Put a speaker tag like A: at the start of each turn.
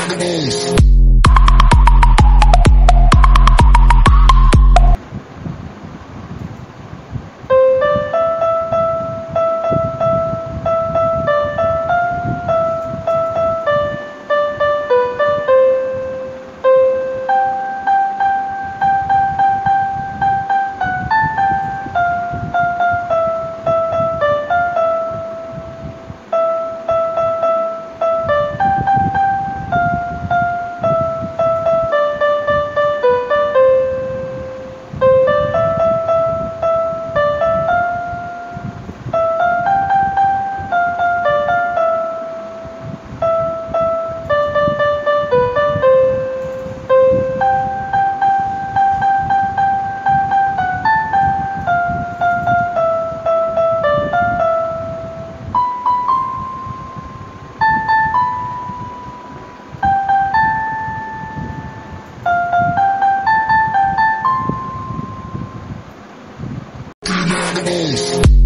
A: Magnus. Parabéns.